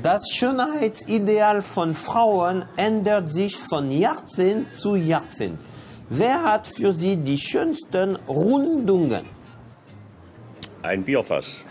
Das Schönheitsideal von Frauen ändert sich von Jahrzehnt zu Jahrzehnt. Wer hat für Sie die schönsten Rundungen? Ein Bierfass.